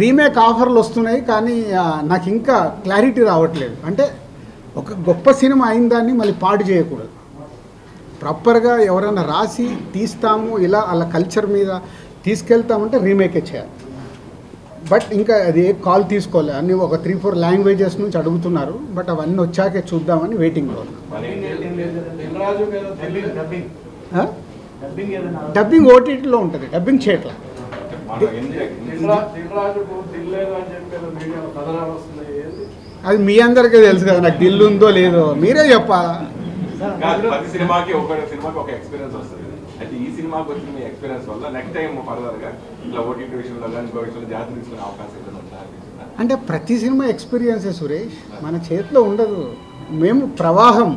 Remake ఆఫర్లు వస్తున్నాయి కానీ నాకు ఇంకా క్లారిటీ రావట్లేదు. అంటే ఒక గొప్ప సినిమా అయిందాన్ని మళ్ళీ పాడు చేయకూడదు. ప్రాపర్గా ఎవరైనా రాసి తీస్తాము ఇలా అలా కల్చర్ మీద తీసుకెళ్తామంటే రీమేకే చేయాలి. బట్ ఇంకా అది ఏ కాల్ తీసుకోవాలి అన్ని ఒక త్రీ ఫోర్ లాంగ్వేజెస్ నుంచి అడుగుతున్నారు. బట్ అవన్నీ వచ్చాకే చూద్దామని వెయిటింగ్లో ఉన్నాం. డబ్బింగ్ ఓటీటీలో ఉంటుంది డబ్బింగ్ చేయట్లా అది మీ అందరికీ తెలుసు కదా నాకు దిల్లు ఉందో లేదో. మీరే చెప్పాలా కాదు, ప్రతి సినిమాకి ఒక సినిమాకి ఒక ఎక్స్పీరియన్స్ వస్తుంది. అయితే ఈ సినిమాకి వచ్చిన మీ ఎక్స్పీరియన్స్ వల్ల నెక్స్ట్ టైం ఫర్దర్గా ఇట్లా ఓటీటీ విషయంలో కానీ ఇంకో విషయంలో జాగ్రత్త తీసుకునే అవకాశం ఏదైనా? అంటే ప్రతి సినిమా ఎక్స్పీరియన్సే సురేష్. మన చేతిలో ఉండదు. మేము ప్రవాహం.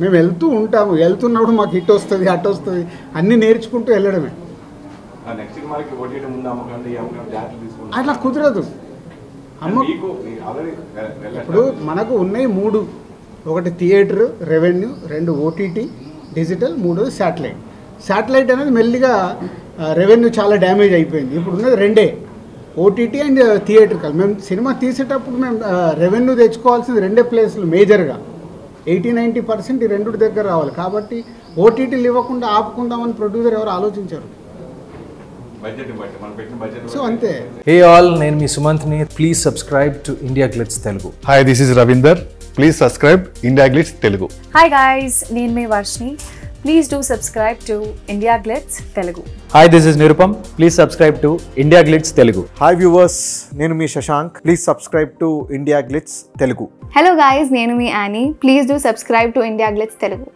మేము వెళ్తూ ఉంటాము. వెళ్తున్నప్పుడు మాకు ఇటు వస్తుంది అటు వస్తుంది. అన్నీ నేర్చుకుంటూ వెళ్ళడమే. అట్లా కుదరదు. అమ్మ ఇప్పుడు మనకు ఉన్నాయి మూడు. ఒకటి థియేటర్ రెవెన్యూ రెండు ఓటీటీ డిజిటల్ మూడు శాటిలైట్. శాటిలైట్ అనేది మెల్లిగా రెవెన్యూ చాలా డ్యామేజ్ అయిపోయింది. ఇప్పుడు ఉన్నది రెండే. ఓటీటీ అండ్ థియేటర్కల్ మేము సినిమా తీసేటప్పుడు మేము రెవెన్యూ తెచ్చుకోవాల్సింది రెండే ప్లేస్లు మేజర్గా. ఎయిటీ నైంటీ పర్సెంట్ ఈ రెండు దగ్గర రావాలి. కాబట్టి ఓటీటీలు ఇవ్వకుండా ఆపుకుందామని ప్రొడ్యూసర్ ఎవరు ఆలోచించారు. బడ్జెట్ బట్టి మనం పెట్టిన బడ్జెట్ సో అంతే. హే ఆల్ నేను మీ సుమంత్ని. Please subscribe to India Glitz Telugu hi this is Ravinder please subscribe India Glitz Telugu hi guys నేను మీ Varshini please do subscribe to India Glitz Telugu hi this is Nirupam please subscribe to India Glitz Telugu hi viewers నేను మీ Shashank. Please subscribe to India Glitz Telugu hello guys నేను మీ Annie please do subscribe to India Glitz Telugu